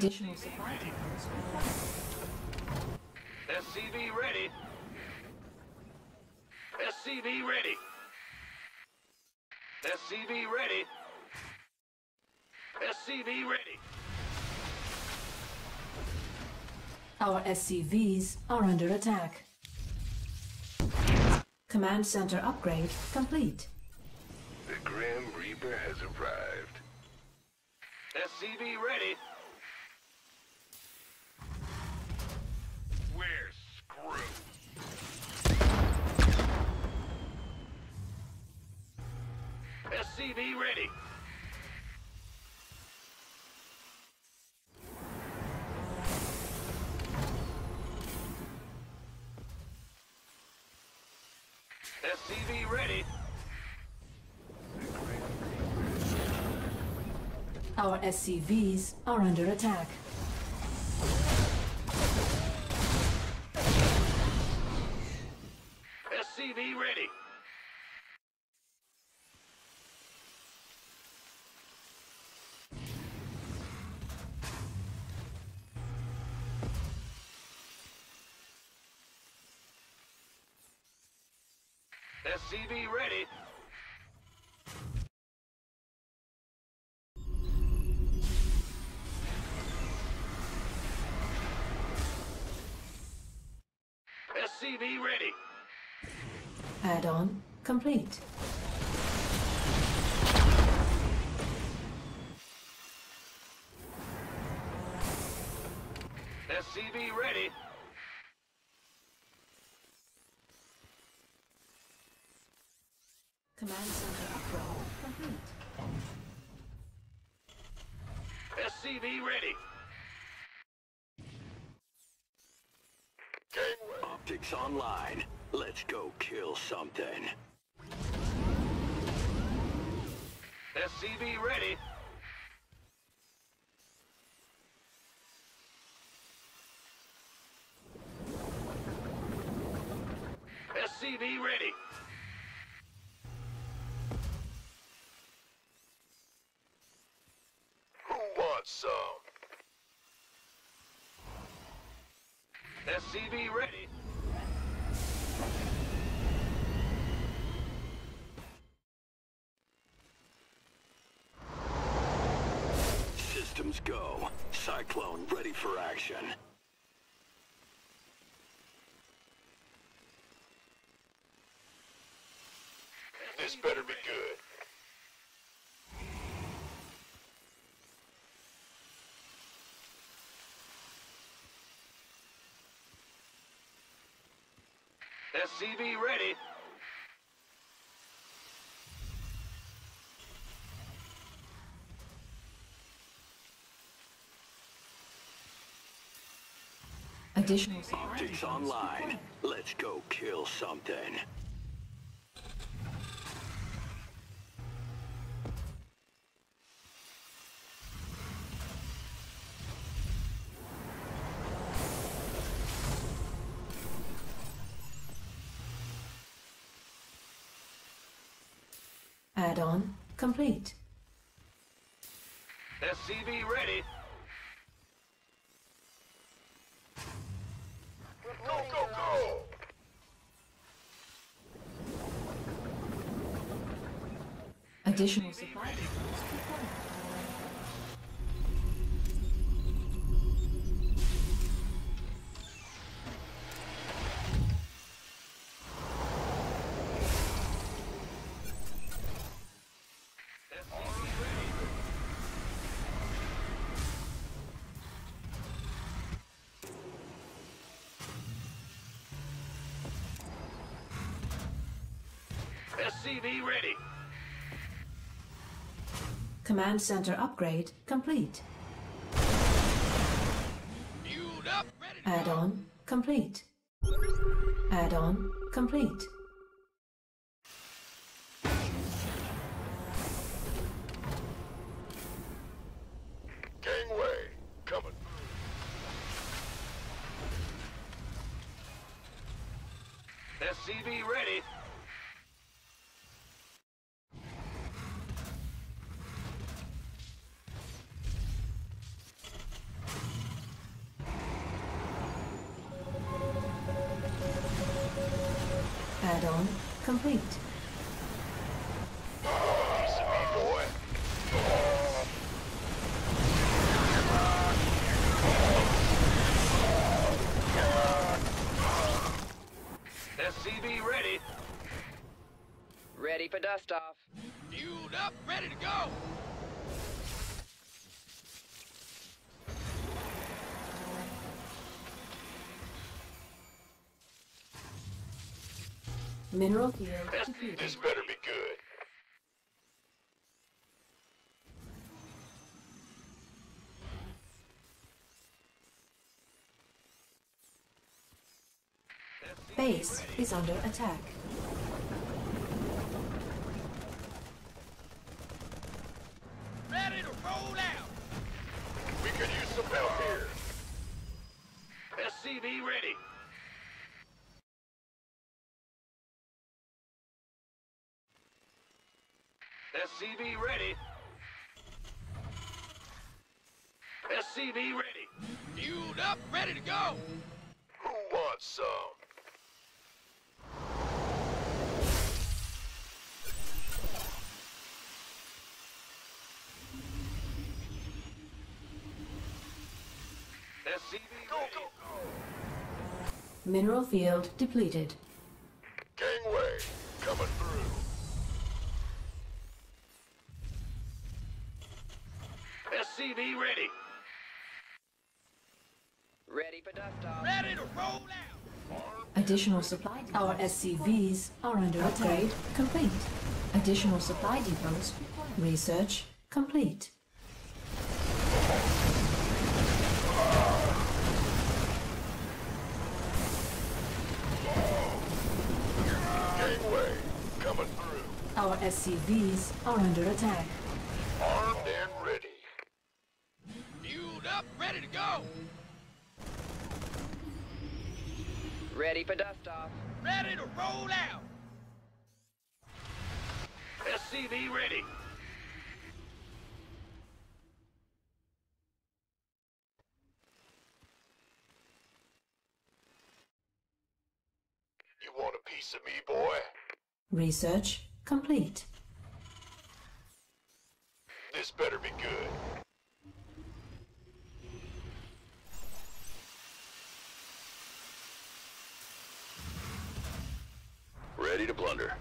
Additional supply SCV ready. SCV ready. SCV ready. SCV ready. Our SCVs are under attack. Command center upgrade complete. The Grim Reaper has arrived. SCV ready. SCV ready. SCV ready. Our SCVs are under attack. SCV ready. SCV ready. SCV ready. Add-on complete. SCV ready. Command center upgrade complete. SCV ready. Optics online. Let's go kill something. SCV ready. SCV ready. Who wants? SCV ready. Systems go. Cyclone ready for action. This better be good. SCV ready. Additional Optics online. Let's go kill something. Add-on complete. SCV ready. Go, go, go! Additional supply SCV ready. Command center upgrade complete. Up, Add-on complete. Add-on complete. Gangway. Coming. SCV ready. Complete. Piece of me, boy. SCV ready. Ready for dust off. Fueled up, ready to go. Mineral field depleted. This better be good. Base is under attack. Ready to roll out. We could use some help here. SCV ready. SCV ready. SCV ready. Fueled up, ready to go. Who wants some? SCV Go, ready. go, go. Mineral field depleted. SCV ready. Ready for dust off. Ready to roll out. Additional supply Our SCVs are under upgrade complete. Additional supply depots. Research complete. Gangway, coming through. Our SCVs are under attack. Ready to go. Ready for dust off. Ready to roll out. SCV ready. You want a piece of me, boy? Research complete. This better be good. Ready to blunder.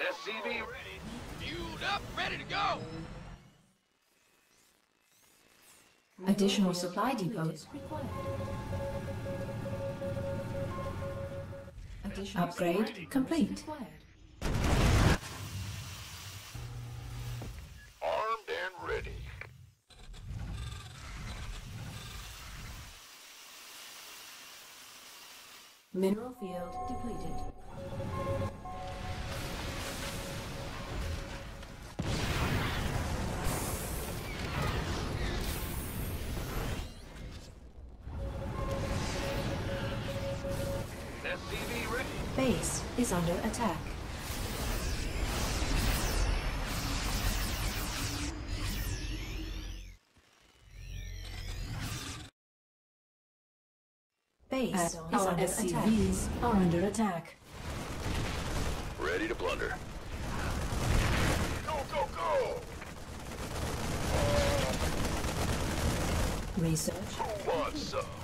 SCV ready. Fueled up, ready to go. Additional supply depots Additional Upgrade complete. Armed and ready. Mineral field depleted. Under attack. Base is under SCVs are under attack. Ready to blunder. Go, go, go! Research Who wants some?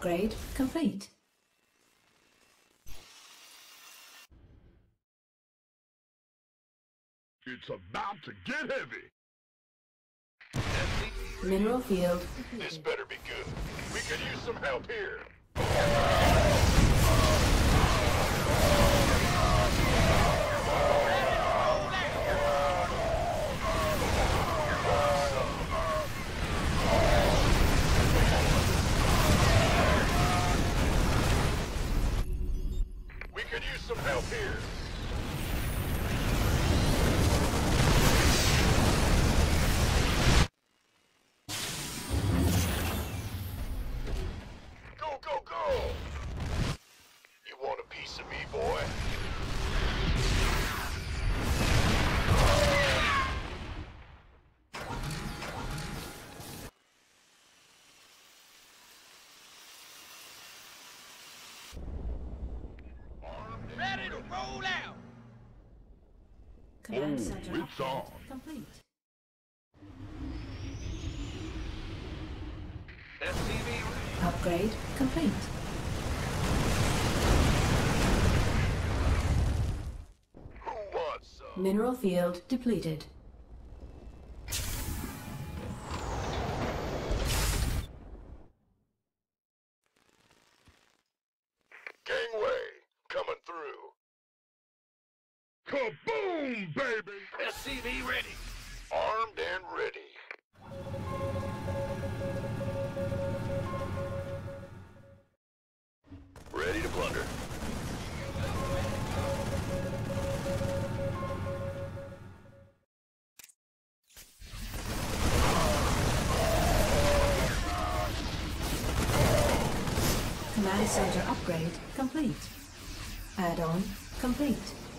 Upgrade complete. It's about to get heavy. Mineral field This better be good. We could use some help here. Some help here. Roll out. Command Oh, center it's on. complete. SCV. Upgrade complete. Who wants some? Mineral field depleted. Center upgrade complete. Add-on complete.